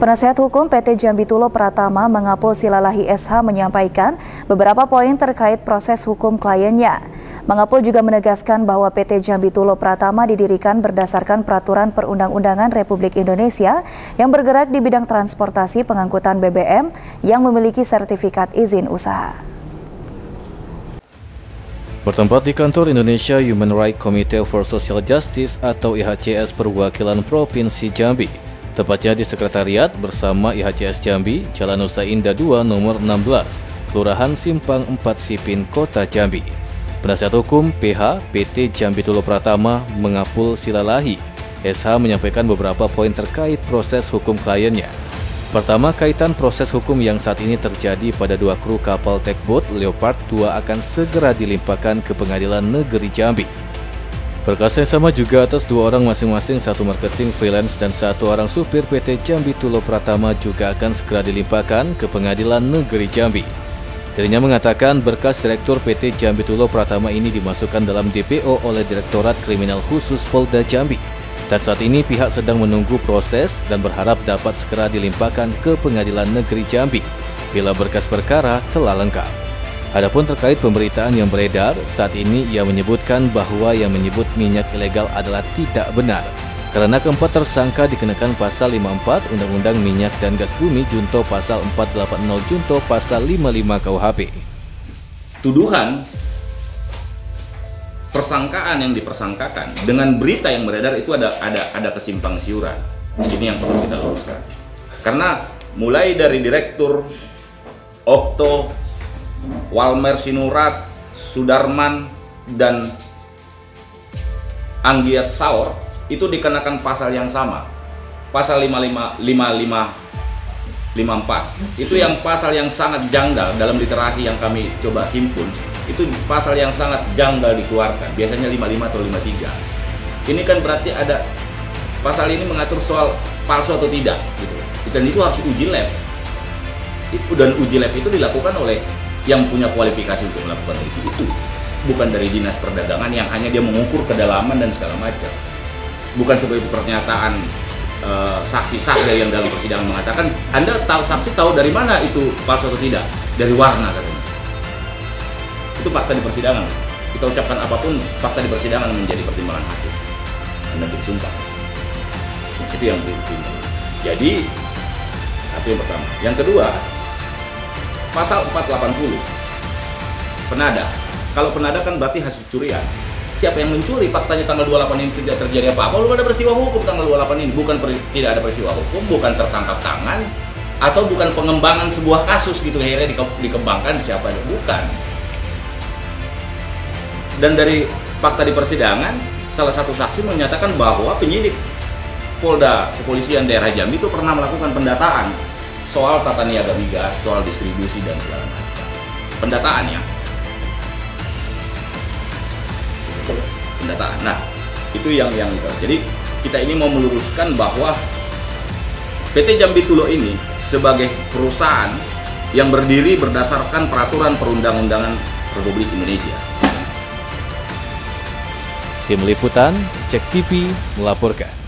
Penasihat Hukum PT Jambi Tulo Pratama Mengapul Silalahi SH menyampaikan beberapa poin terkait proses hukum kliennya. Mengapul juga menegaskan bahwa PT Jambi Tulo Pratama didirikan berdasarkan peraturan perundang-undangan Republik Indonesia yang bergerak di bidang transportasi pengangkutan BBM yang memiliki sertifikat izin usaha. Bertempat di kantor Indonesia Human Rights Committee for Social Justice atau IHCS Perwakilan Provinsi Jambi, tepatnya di Sekretariat bersama IHCS Jambi, Jalan Nusa Indah 2 nomor 16, Kelurahan Simpang 4 Sipin, Kota Jambi. Penasihat Hukum PH PT Jambi Tulo Pratama mengapul silalahi. SH menyampaikan beberapa poin terkait proses hukum kliennya. Pertama, kaitan proses hukum yang saat ini terjadi pada dua kru kapal tugboat Leopard 2 akan segera dilimpahkan ke Pengadilan Negeri Jambi. Perkara yang sama juga atas dua orang masing-masing, satu marketing freelance dan satu orang supir PT Jambi Tulo Pratama juga akan segera dilimpahkan ke Pengadilan Negeri Jambi. Dirinya mengatakan berkas Direktur PT Jambi Tulo Pratama ini dimasukkan dalam DPO oleh Direktorat Kriminal Khusus Polda Jambi dan saat ini pihak sedang menunggu proses dan berharap dapat segera dilimpahkan ke Pengadilan Negeri Jambi bila berkas perkara telah lengkap. Adapun terkait pemberitaan yang beredar, saat ini ia menyebutkan bahwa yang menyebut minyak ilegal adalah tidak benar. Karena keempat tersangka dikenakan pasal 54 Undang-Undang Minyak dan Gas Bumi Junto pasal 480 Junto pasal 55 KUHP. Tuduhan persangkaan yang dipersangkakan dengan berita yang beredar itu ada ada ada kesimpang siuran. Ini yang perlu kita luruskan. Karena mulai dari direktur Okto, Walmer Sinurat, Sudarman dan Anggiat Saur itu dikenakan pasal yang sama. Pasal 55 55 54. Itu yang pasal yang sangat janggal dalam literasi yang kami coba himpun. Itu pasal yang sangat janggal dikeluarkan. Biasanya 55 atau 53 ini kan berarti ada pasal ini mengatur soal palsu atau tidak gitu. Dan itu harus uji lab. Itu dan uji lab itu dilakukan oleh yang punya kualifikasi untuk melakukan itu itu. Bukan dari dinas perdagangan yang hanya dia mengukur kedalaman dan segala macam. Bukan seperti pernyataan uh, saksi saksi yang dalam persidangan mengatakan anda tahu saksi tahu dari mana itu palsu atau tidak? Dari warna katanya. Itu fakta di persidangan. Kita ucapkan apa pun fakta di persidangan menjadi pertimbangan hakim. Dan disumpah itu yang dipertimbangkan jadi satu yang pertama. Yang kedua pasal 480 penada. Kalau penada kan berarti hasil curian. Siapa yang mencuri faktanya tanggal 28 ini tidak terjadi apa-apa belum ada peristiwa hukum tanggal 28 ini. Bukan tidak ada peristiwa hukum bukan tertangkap tangan atau bukan pengembangan sebuah kasus gitu akhirnya dikembangkan siapa bukan. Dan dari fakta di persidangan salah satu saksi menyatakan bahwa penyidik Polda Kepolisian Daerah Jambi itu pernah melakukan pendataan soal tata niaga migas, soal distribusi dan segala macam. Pendataan ya. Pendataan. Nah, itu yang yang jadi kita ini mau meluruskan bahwa PT Jambi Tulo ini sebagai perusahaan yang berdiri berdasarkan peraturan perundang-undangan Republik Indonesia. Tim Liputan, Cek TV melaporkan.